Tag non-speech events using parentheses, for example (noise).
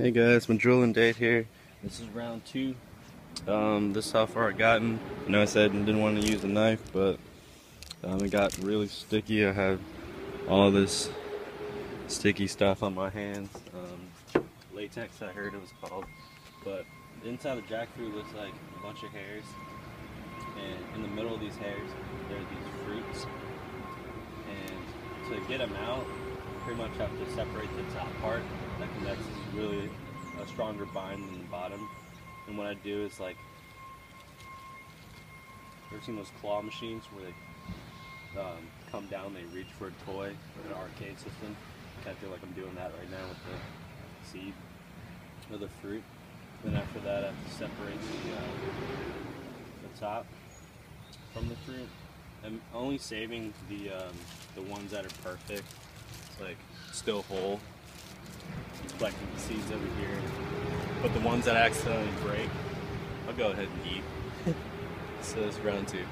Hey guys, my drilling date here. This is round two. Um, this is how far I've gotten. I know I said I didn't want to use a knife, but um, it got really sticky. I have all this sticky stuff on my hands. Um, latex, I heard it was called. But inside the jackfruit looks like a bunch of hairs. And in the middle of these hairs, there are these fruits. And to get them out, pretty much have to separate the top part that connects really a stronger bind than the bottom. And what I do is like, ever seen those claw machines where they um, come down, they reach for a toy, an arcade system? I feel like I'm doing that right now with the seed or the fruit. Then after that, I have to separate the, uh, the top from the fruit. I'm only saving the um, the ones that are perfect, like still whole, collecting the seeds over here. But the ones that accidentally break, I'll go ahead and eat. (laughs) so it's round two.